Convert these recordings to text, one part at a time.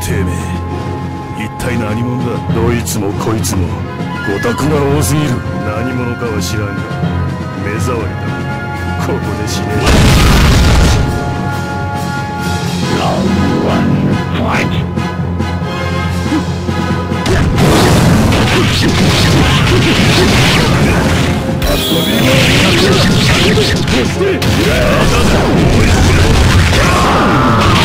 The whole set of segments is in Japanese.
てめえ。一体何者だ？どいつもこいつも。ごたくが多すぎる。何者かは知らんが。目障りだ。ここで死ね。炎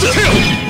ど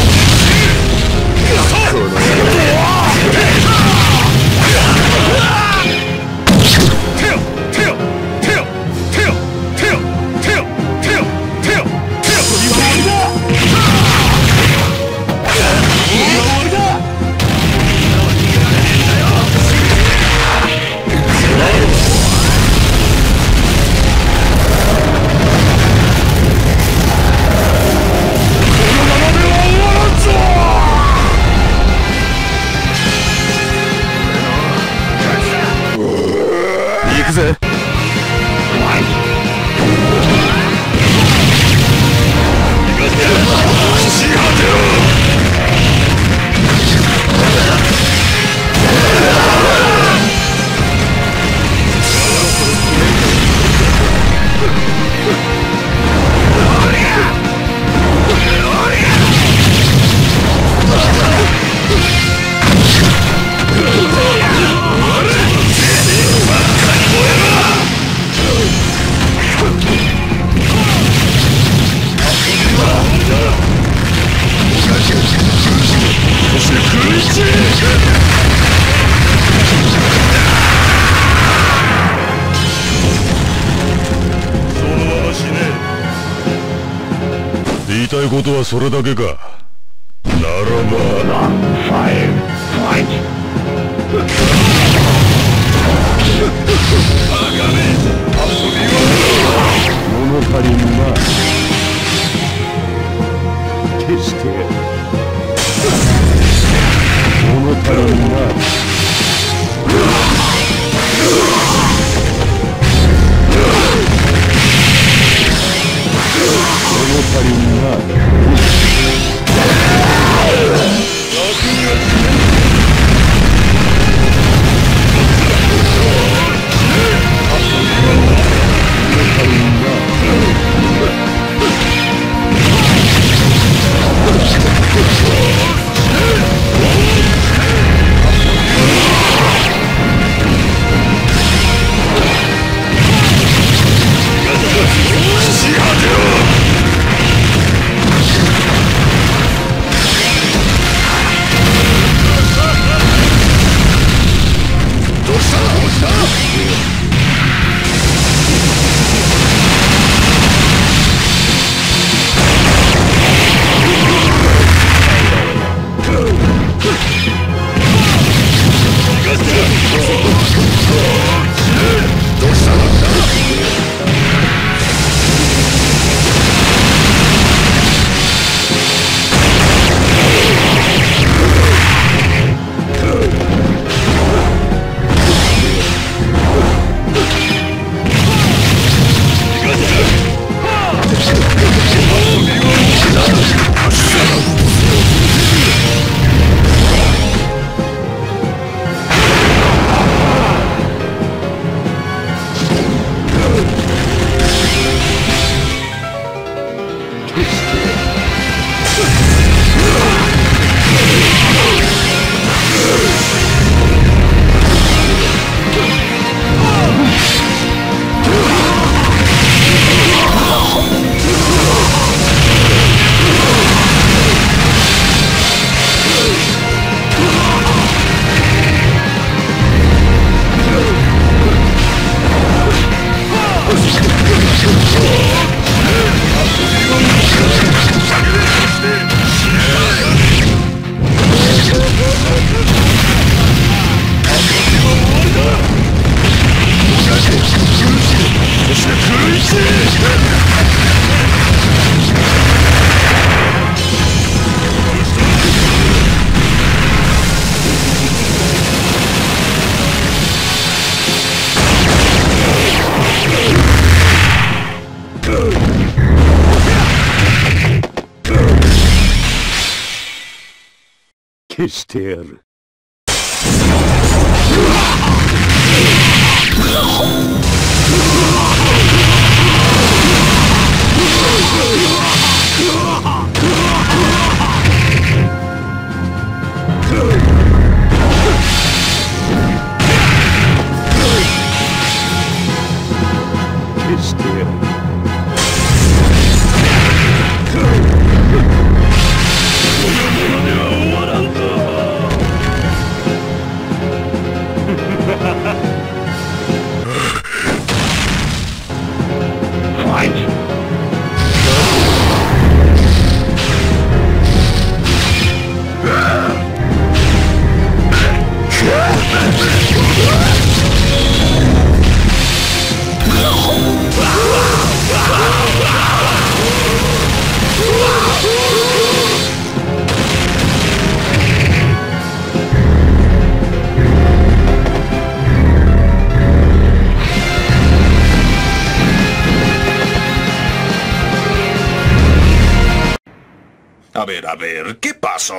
ことはそれだけか。ならば。め Kister. sides. A ver, a ver, ¿qué pasó?